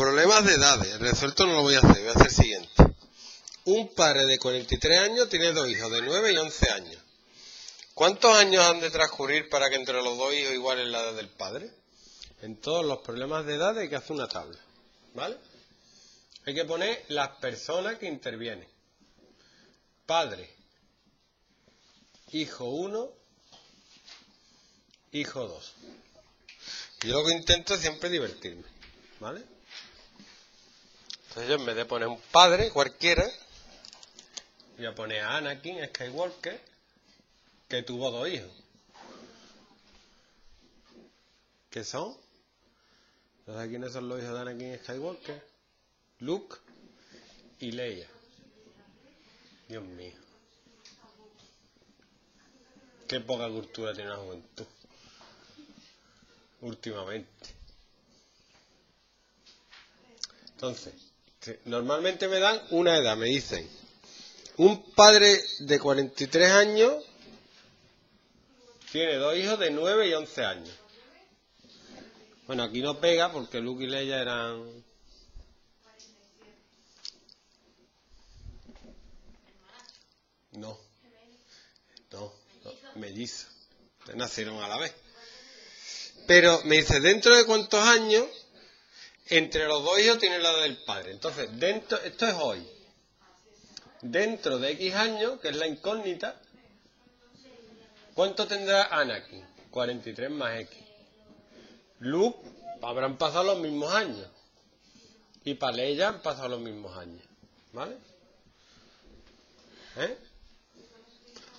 problemas de edades. Resuelto no lo voy a hacer, voy a hacer el siguiente. Un padre de 43 años tiene dos hijos de 9 y 11 años. ¿Cuántos años han de transcurrir para que entre los dos hijos igualen la edad del padre? En todos los problemas de edad hay que hacer una tabla. ¿Vale? Hay que poner las personas que intervienen. Padre, hijo 1, hijo 2. Yo lo que intento es siempre divertirme. ¿Vale? Entonces yo en vez de poner un padre cualquiera, voy a poner a Anakin Skywalker, que tuvo dos hijos. ¿Qué son? ¿Sabes quiénes son los hijos de Anakin Skywalker? Luke y Leia. Dios mío. Qué poca cultura tiene la juventud. Últimamente. Entonces, normalmente me dan una edad, me dicen. Un padre de 43 años tiene dos hijos de 9 y 11 años. Bueno, aquí no pega porque Luke y Leia eran... No. No, no mellizos. Nacieron a la vez. Pero me dice, ¿dentro de cuántos años entre los dos hijos tiene la edad del padre. Entonces, dentro, esto es hoy. Dentro de X años, que es la incógnita, ¿cuánto tendrá Anakin? 43 más X. Luke habrán pasado los mismos años. Y para Leia han pasado los mismos años. ¿Vale? ¿Eh?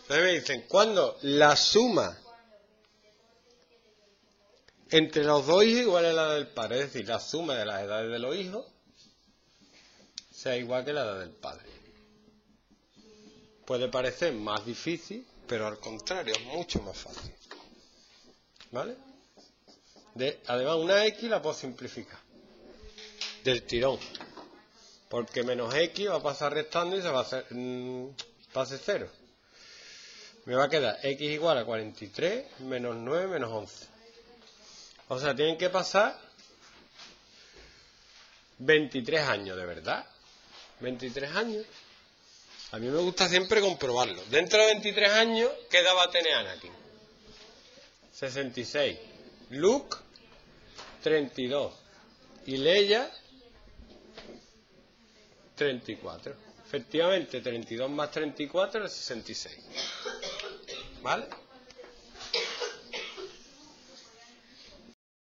Entonces me dicen, ¿cuándo la suma entre los dos hijos igual es la del padre, es decir, la suma de las edades de los hijos sea igual que la edad del padre. Puede parecer más difícil, pero al contrario, es mucho más fácil. ¿Vale? De, además, una X la puedo simplificar. Del tirón. Porque menos X va a pasar restando y se va a hacer, mmm, pase cero. Me va a quedar X igual a 43 menos 9 menos 11. O sea, tienen que pasar 23 años, ¿de verdad? 23 años. A mí me gusta siempre comprobarlo. Dentro de 23 años, ¿qué edad va a tener Anakin? 66. Luke, 32. Y Leia, 34. Efectivamente, 32 más 34 es 66. ¿Vale?